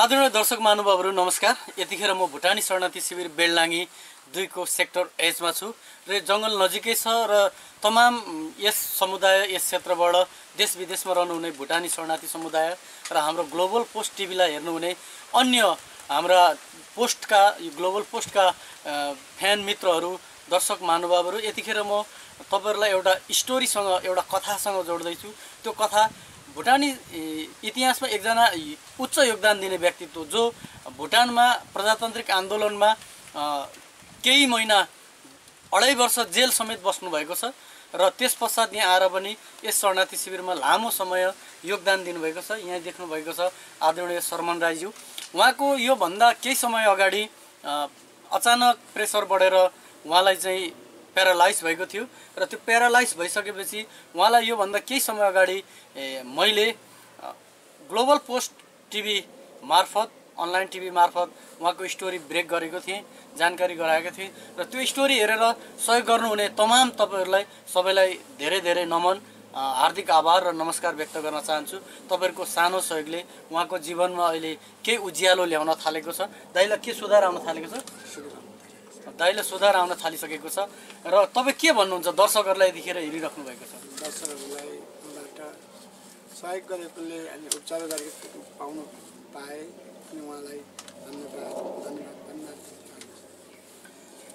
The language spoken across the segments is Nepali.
आदरणीय दर्शक महानुभावहरू नमस्कार। यतिखेर म भुटानी शरणार्थी शिविर बेलडाङ्गी दुईको सेक्टर एचमा छु र जङ्गल नजिकै छ र तमाम यस समुदाय यस क्षेत्रबाट देश विदेशमा रहनुहुने भुटानी शरणार्थी समुदाय र हाम्रो ग्लोबल पोस्ट टिभीलाई हेर्नुहुने अन्य हाम्रा पोस्टका यो ग्लोबल पोस्टका फ्यान मित्रहरू दर्शक महानुभावहरू यतिखेर म तपाईँहरूलाई एउटा स्टोरीसँग एउटा कथासँग जोड्दैछु। त्यो कथा भुटानी इतिहासमा एकजना उच्च योगदान दिने व्यक्तित्व जो भुटानमा प्रजातान्त्रिक आन्दोलनमा केही महिना अढाई वर्ष जेल समेत बस्नुभएको छ र त्यस पश्चात यहाँ आएर पनि यस शरणार्थी शिविरमा लामो समय योगदान दिनुभएको छ। यहाँ देख्नुभएको छ आदरणीय शर्मन राईज्यू। उहाँको योभन्दा केही समय अगाडि अचानक प्रेसर बढेर उहाँलाई चाहिँ प्यारालाइज भएको थियो र त्यो प्यारालाइज भइसकेपछि उहाँलाई योभन्दा केही समय अगाडि मैले ग्लोबल पोस्ट टिभी मार्फत अनलाइन टिभी मार्फत उहाँको स्टोरी ब्रेक गरेको थिएँ जानकारी गराएको थिएँ र त्यो स्टोरी हेरेर सहयोग गर्नुहुने तमाम तपाईँहरूलाई सबैलाई धेरै धेरै नमन हार्दिक आभार र नमस्कार व्यक्त गर्न चाहन्छु। तपाईँहरूको सानो सहयोगले उहाँको जीवनमा अहिले केही उज्यालो ल्याउन थालेको छ। दाइलाई के सुधार आउन थालेको छ? दाइले सुधार आउन थालिसकेको छ। र तपाईँ के भन्नुहुन्छ? दर्शकहरूलाई यतिखेर हेरिराख्नु भएको छ। दर्शकहरूलाई बाट सहयोग गरेकोले अनि उपचार गरेको पाउनु पाएँ अनि उहाँलाई धन्यवाद धन्यवाद धन्यवाद।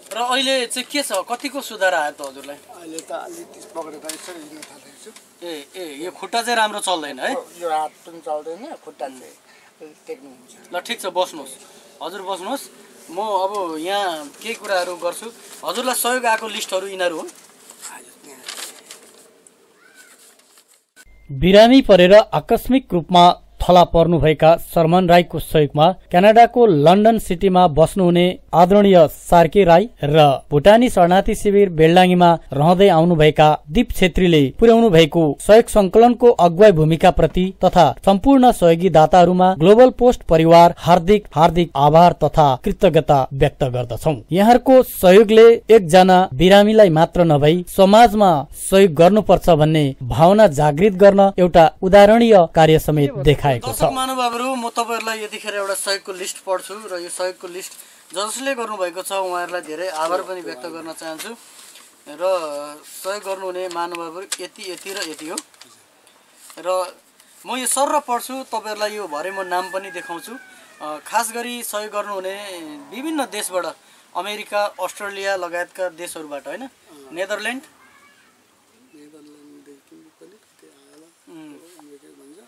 र अहिले चाहिँ के छ? कतिको सुधार आयो त हजुरलाई? अहिले त अलिकति पक्रेर यसरी हिँड्न थालेको छु ए ए यो खुट्टा चाहिँ राम्रो चल्दैन है? यो हात पनि चल्दैन खुट्टा चाहिँ टेक्नुहुन्छ ल ठिक छ बस्नुहोस्। हजुर बस्नुहोस्। म अब यहाँ केही कुराहरू गर्छु। हजुरलाई सहयोग आएको लिस्टहरू यिनीहरू हुन्। बिरामी परेर आकस्मिक रूपमा थला पर्नुभएका शर्मन राईको सहयोगमा क्यानाडाको लन्डन सिटीमा बस्नुहुने आदरणीय सार्के राई र भुटानी शरणार्थी शिविर बेलडाङ्गीमा रहँदै आउनुभएका दीप छेत्रीले पुर्याउनु भएको सहयोग संकलनको अगुवाई भूमिका प्रति तथा सम्पूर्ण सहयोगी दाताहरूमा ग्लोबल पोस्ट परिवार हार्दिक हार्दिक आभार तथा कृतज्ञता व्यक्त गर्दछौ। यहाँहरूको सहयोगले एकजना बिरामीलाई मात्र नभई समाजमा सहयोग गर्नुपर्छ भन्ने भावना जागृत गर्न एउटा उदाहरणीय कार्य समेत देखाएको छ। महानुभावहरू म तपाईँहरूलाई यतिखेर एउटा सहयोगको लिस्ट पढ्छु र यो सहयोगको लिस्ट जसले गर्नुभएको छ उहाँहरूलाई धेरै आभार पनि व्यक्त गर्न चाहन्छु। र सहयोग गर्नुहुने महानुभावहरू यति यति र यति हो। र म यो सर र पढ्छु तपाईँहरूलाई यो भरे म नाम पनि देखाउँछु। खास गरी सहयोग गर्नुहुने विभिन्न देशबाट अमेरिका अस्ट्रेलिया लगायतका देशहरूबाट होइन? नेदरल्यान्ड नेदरल्यान्डदेखि पनि कति आयो उम्, अमेरिका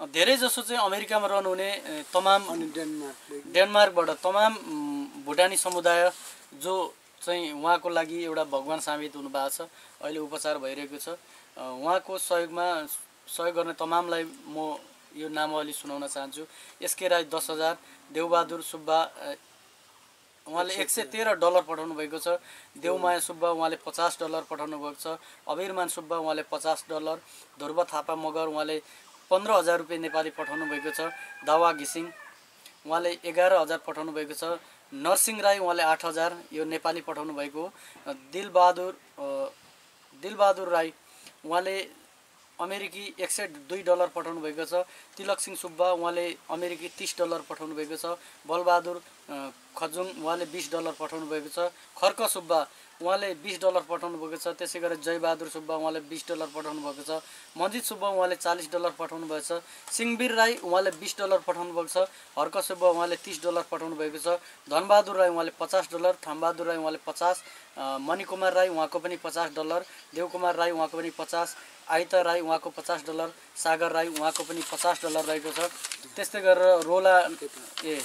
भन्छ धेरै जसो चाहिँ अमेरिकामा रहनुहुने तमाम अनि डेनमार्कदेखि डेनमार्कबाट तमाम भुटानी समुदाय जो चाहिँ उहाँको लागि एउटा भगवान् साबित हुनुभएको छ अहिले उपचार भइरहेको छ। उहाँको सहयोगमा सहयोग गर्ने तमामलाई म यो नामावली सुनाउन चाहन्छु। एसके राई दस हजार देवबहादुर सुब्बा उहाँले एक सय तेह्र डलर पठाउनु भएको छ। देवमाया सुब्बा उहाँले पचास डलर पठाउनु भएको छ। अबिरमान सुब्बा उहाँले पचास डलर। ध्रुव थापा मगर उहाँले पन्ध्र हजार रुपियाँ नेपाली पठाउनु भएको छ दावा घिसिङ। उहाँले एघार हजार पठाउनु भएको छ। नरसिंह राई उहाँले आठ हजार यो नेपाली पठाउनु भएको हो। दिलबहादुर दिलबहादुर राई उहाँले अमेरिकी एक सय दुई डलर पठाउनु भएको छ। तिलक सिंह सुब्बा उहाँले अमेरिकी तिस डलर पठाउनु भएको छ। बलबहादुर खजुङ उहाँले बिस डलर पठाउनु भएको छ। खर्क सुब्बा उहाँले बिस डलर पठाउनु भएको छ। त्यसै गरी जयबहादुर सुब्बा उहाँले बिस डलर पठाउनु भएको छ। मन्जित सुब्बा उहाँले चालिस डलर पठाउनु भएको छ। सिङबीर राई उहाँले बिस डलर पठाउनु भएको छ। हर्क सुब्बा उहाँले तिस डलर पठाउनु भएको छ। धनबहादुर राई उहाँले पचास डलर थमबहादुर राई उहाँले पचास मणिकुमार राई उहाँको पनि पचास डलर देवकुमार राई उहाँको पनि पचास आइता राई उहाँको पचास डलर सागर राई उहाँको पनि पचास डलर रहेको छ। त्यस्तै गरेर रोला ए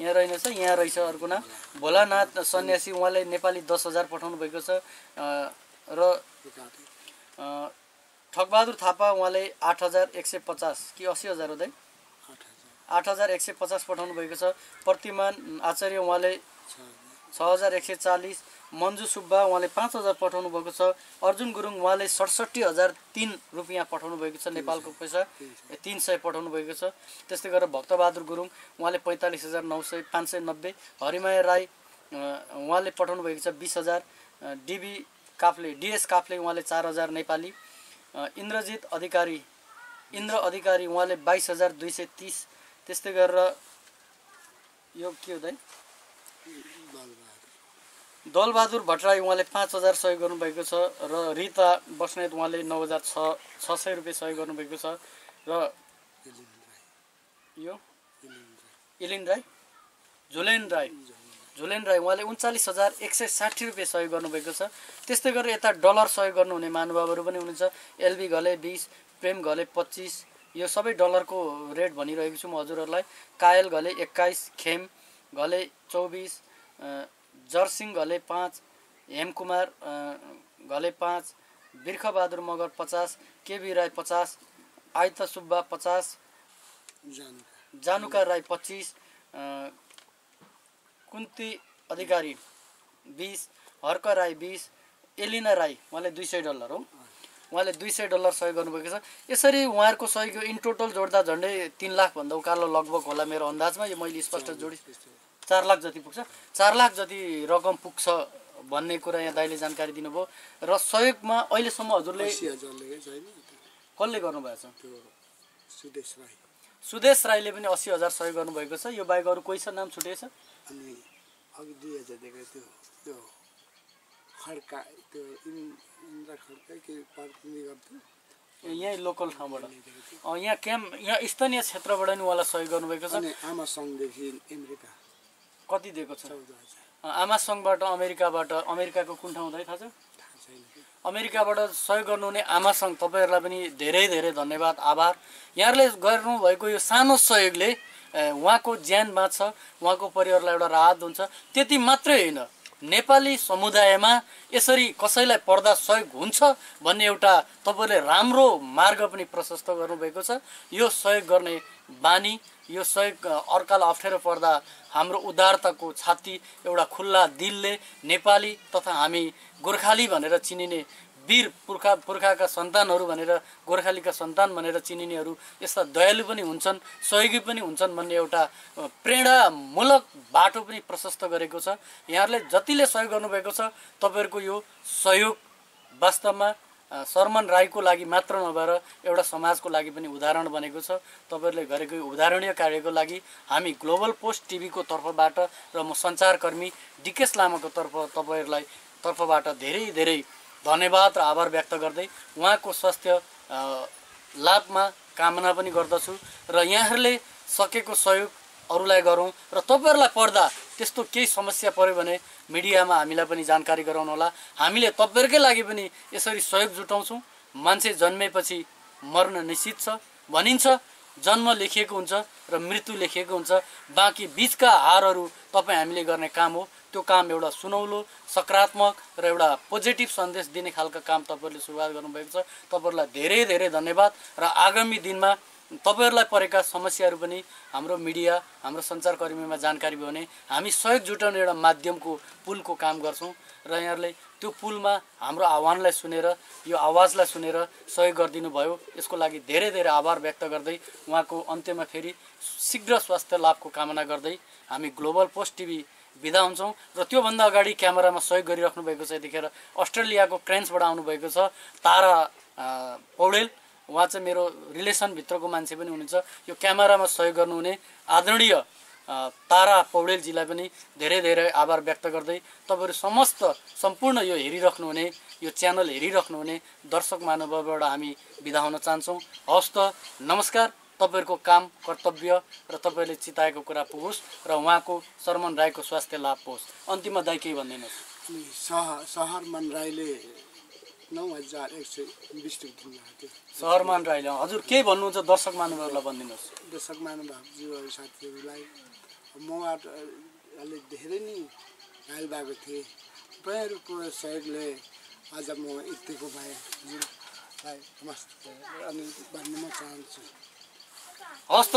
यहाँ रहेनछ यहाँ रहेछ अर्को नाम। भोलानाथ सन्यासी उहाँले नेपाली दस हजार पठाउनु भएको छ। र अ, ठगबहादुर थापा उहाँले आठ हजार एक सय पचास कि असी हजार हो दाइ? आठ हजार। आठ हजार एक सय पचास पठाउनु भएको छ। प्रतिमान आचार्य उहाँले छ हजार एक सय चालिस मन्जु सुब्बा उहाँले पाँच हजार पठाउनु भएको छ अर्जुन गुरुङ उहाँले सडसठी हजार तिन रुपियाँ पठाउनु भएको छ नेपालको पैसा तिन सय पठाउनु भएको छ। त्यस्तै गरेर भक्तबहादुर गुरुङ उहाँले पैँतालिस हजार नौ सय पाँच सय नब्बे हरिमाया राई उहाँले पठाउनु भएको छ बिस हजार डिबी काफ्ले डिएस काफ्ले उहाँले चार हजार नेपाली इन्द्रजित अधिकारी इन्द्र अधिकारी उहाँले बाइस हजार दुई सय तिस। त्यस्तै गरेर यो के हो दाइ दलबहादुर भट्टराई उहाँले पाँच हजार सहयोग गर्नुभएको छ र रिता बस्नेत उहाँले नौ हजार छ छ सय रुपियाँ सहयोग गर्नुभएको छ र यो? इलिन राई? झुलेन राई। झुलेन राई उहाँले उन्चालिस हजार एक सय साठी रुपियाँ सहयोग गर्नुभएको छ। त्यस्तै गरेर यता डलर सहयोग गर्नुहुने महानुभावहरू पनि हुनुहुन्छ। एलबी घले बिस प्रेम घले पच्चिस यो सबै डलरको रेट भनिरहेको छु म हजुरहरूलाई। कायल घले एक्काइस खेम घले चौबिस अ, जर्सिङ घले पाँच हेमकुमार घले पाँच बिर्खबहादुर मगर पचास केबी राई पचास आइता सुब्बा पचास जानुका। जानुका राई पच्चिस कुन्ती अधिकारी बिस हर्क राई बिस एलिना राई उहाँले दुई सय डलर हो। उहाँले दुई सय डलर सहयोग गर्नुभएको छ। यसरी उहाँहरूको सहयोग इन टोटल जोड्दा झन्डै तिन लाखभन्दा उकालो लगभग होला मेरो अन्दाजमा। यो मैले स्पष्ट जोडी चार लाख जति पुग्छ। चार लाख जति रकम पुग्छ भन्ने कुरा यहाँ दाइले जानकारी दिनुभयो। र सहयोगमा अहिलेसम्म हजुरले कसले गर्नुभएको छ? त्यो सुदेश राई। सुदेश राईले पनि अस्सी हजार सहयोग गर्नुभएको छ। यो बाहेक अरू कोही छ नाम छुटेछ अनि अघि दुई हजार दिएको त्यो त्यो खड्का त्यो इन इन्द्र खड्का के प्रतिनिधि गर्थ्यो यहीँ लोकल ठाउँबाट। यहाँ क्याम्प यहाँ स्थानीय क्षेत्रबाट नि उहाँलाई सहयोग गर्नुभएको छ। आमा सङ्घदेखि अमेरिका। कति दिएको छ? आमा सङ्घबाट अमेरिकाबाट अमेरिकाको कुन ठाउँ दाइ थाहा छ? अमेरिकाबाट सहयोग गर्नुहुने आमा सङ्घ तपाईँहरूलाई पनि धेरै धेरै धन्यवाद आभार। यहाँहरूले गर्नुभएको यो सानो सहयोगले उहाँको ज्यान बाँच्छ उहाँको परिवारलाई एउटा राहत हुन्छ। त्यति मात्रै होइन। नेपाली समुदायमा यसरी कसैलाई पर्दा सहयोग हुन्छ भन्ने एउटा तपाईँले राम्रो मार्ग पनि प्रशस्त गर्नुभएको छ। यो सहयोग गर्ने बानी यो सहयोग अर्कालाई अप्ठ्यारो पर्दा हाम्रो उदारताको छाती एउटा खुल्ला दिलले नेपाली तथा हामी गोर्खाली भनेर चिनिने वीर पुर्खा पुर्खाका सन्तानहरू भनेर गोर्खालीका सन्तान भनेर चिनिनेहरू यस्ता दयालु पनि हुन्छन् सहयोगी पनि हुन्छन् भन्ने एउटा प्रेरणामूलक बाटो पनि प्रशस्त गरेको छ। यहाँहरूले जतिले सहयोग गर्नुभएको छ तपाईँहरूको यो सहयोग वास्तवमा शर्मन राईको लागि मात्र नभएर एउटा समाजको लागि पनि उदाहरण बनेको छ। तपाईँहरूले गरेको उदाहरणीय कार्यको लागि हामी ग्लोबल पोस्ट टिभीको तर्फबाट र म सञ्चारकर्मी डिकेस लामाको तर्फ तपाईँहरूलाई तर्फबाट धेरै धेरै धन्यवाद र आभार व्यक्त गर्दै उहाँको स्वास्थ्य लाभमा कामना पनि गर्दछु र यहाँहरूले सकेको सहयोग अरूलाई गरौँ र तपाईँहरूलाई पर्दा त्यस्तो केही समस्या पऱ्यो भने मिडियामा हामीलाई पनि जानकारी गराउनु होला। हामीले तपाईँहरूकै लागि पनि यसरी सहयोग जुटाउँछौँ। मान्छे जन्मेपछि मर्न निश्चित छ। भनिन्छ जन्म लेखिएको हुन्छ र मृत्यु लेखिएको हुन्छ। बाँकी बिचका हारहरू तपाईँ हामीले गर्ने काम हो। त्यो काम एउटा सुनौलो सकारात्मक र एउटा पोजिटिभ सन्देश दिने खालको काम तपाईँहरूले सुरुवात गर्नुभएको छ। तपाईँहरूलाई धेरै धेरै धन्यवाद र आगामी दिनमा तपाईँहरूलाई परेका समस्याहरू पनि हाम्रो मिडिया हाम्रो सञ्चारकर्मीमा जानकारी भयो भने हामी सहयोग जुटाउने एउटा माध्यमको पुलको काम गर्छौँ र यहाँहरूले त्यो पुलमा हाम्रो आह्वानलाई सुनेर यो आवाजलाई सुनेर सहयोग गरिदिनु भयो यसको लागि धेरै धेरै आभार व्यक्त गर्दै उहाँको अन्त्यमा फेरि शीघ्र स्वास्थ्य लाभको कामना गर्दै हामी ग्लोबल पोस्ट टिभी बिदा हुन्छौँ र त्योभन्दा अगाडि क्यामेरामा सहयोग गरिराख्नु भएको छ यतिखेर अस्ट्रेलियाको क्रेन्सबाट आउनुभएको छ तारा पौडेल। उहाँ चाहिँ मेरो रिलेसनभित्रको मान्छे पनि हुनुहुन्छ। यो क्यामेरामा सहयोग गर्नुहुने आदरणीय तारा पौडेलजीलाई पनि धेरै धेरै आभार व्यक्त गर्दै तपाईँहरू समस्त सम्पूर्ण यो हेरिराख्नुहुने यो च्यानल हेरिराख्नुहुने दर्शक महानुभावबाट हामी बिदा हुन चाहन्छौँ। हवस् त नमस्कार। तपाईँहरूको काम कर्तव्य र तपाईँहरूले चिताएको कुरा पुगोस् र उहाँको शर्मन राईको स्वास्थ्य लाभ पाओस् अन्तिममा दाइ केही भनिदिनुहोस्। सहरमान राईले नौ हजार एक सय बिस रुपियाँ दिनुभएको थियो। सहरमान राईले हजुर केही भन्नुहुन्छ दर्शक महानुभावहरूलाई भनिदिनुहोस्। दर्शक महानुभावज्यूहरू साथीहरूलाई मबाट अलिक धेरै नै घायल भएको थिएँ। तपाईँहरूको सहयोगले आज म यतिको भए हजुरलाई नमस्ते अनि भन्न म चाहन्छु। हवस् त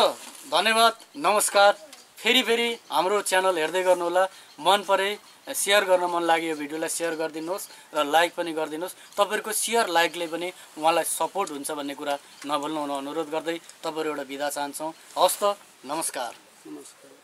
धन्यवाद नमस्कार। फेरि फेरि हाम्रो च्यानल हेर्दै गर्नुहोला। मन परे सेयर गर्न मन लाग्यो यो भिडियोलाई सेयर गरिदिनुहोस् र लाइक पनि गरिदिनुहोस्। तपाईँहरूको सेयर लाइकले पनि उहाँलाई सपोर्ट हुन्छ भन्ने कुरा नभुल्नु हुन अनुरोध गर्दै तपाईँहरू एउटा बिदा चाहन्छौँ। हवस् त नमस्कार। नमस्कार।